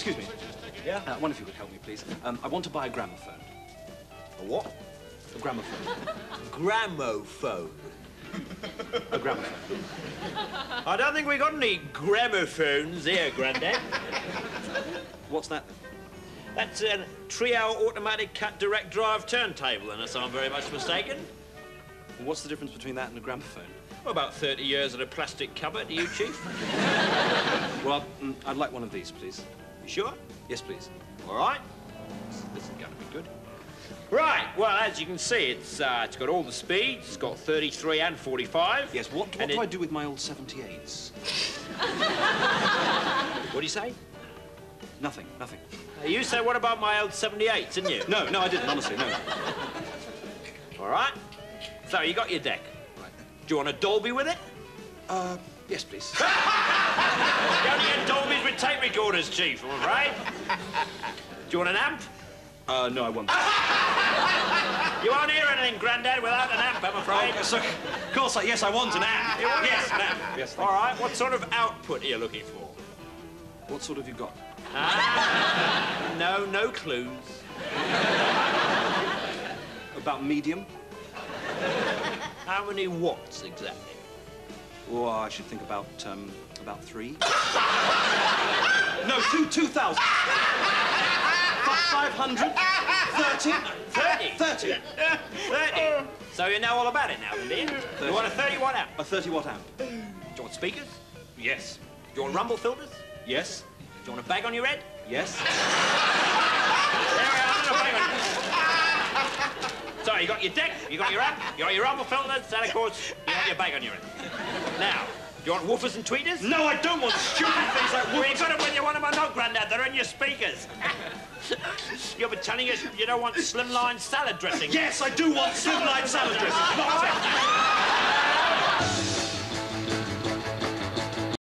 excuse me. Yeah? Uh, one if you could help me, please. Um, I want to buy a gramophone. A what? A gramophone. Gramophone. a gramophone. I don't think we've got any gramophones here, Grandad. What's that? That's a three-hour automatic cut direct drive turntable, unless I'm very much mistaken. Well, what's the difference between that and a gramophone? Well, about 30 years in a plastic cupboard, you, Chief? Well, mm, I'd like one of these, please. You sure? Yes, please. All right. This is going to be good. Right. Well, as you can see, it's uh, it's got all the speeds. It's got 33 and 45. Yes, what, what do it- I do with my old 78s? What do you say? Nothing, nothing. Uh, You said what about my old 78s, didn't you? No, no, I didn't, honestly, no. All right. So you got your deck. Right. Do you want a Dolby with it? Uh, yes, please. You only get tape recorders, Chief, all right? Do you want an amp? Uh, no, I won't. You won't hear anything, Grandad, without an amp, I'm afraid. Oh, so, of course, I, yes, I want an amp. You want Yes, an an amp. Yes, All right. What sort of output are you looking for? What sort have you got? Ah, No, no clues. About medium? How many watts exactly? Oh, I should think about, um, about three. no, two, two thousand. Five hundred. Thirty. 30. Thirty. 30. So you know all about it now, then, do you? You want a 30 watt amp? A thirty watt amp. Do you want speakers? Yes. Do you want rumble filters? Yes. Do you want a bag on your head? Yes. There we are, a bag on So you got your deck, you got your amp, you got your rumble filters, and of course, you got your bag on your head. Now, do you want woofers and tweeters? No, I don't want stupid things like Well, you got them whether you want them or not, Grandad. They're in your speakers. You've been telling us you don't want slimline salad dressing. Yes, I do want slimline salad dressing.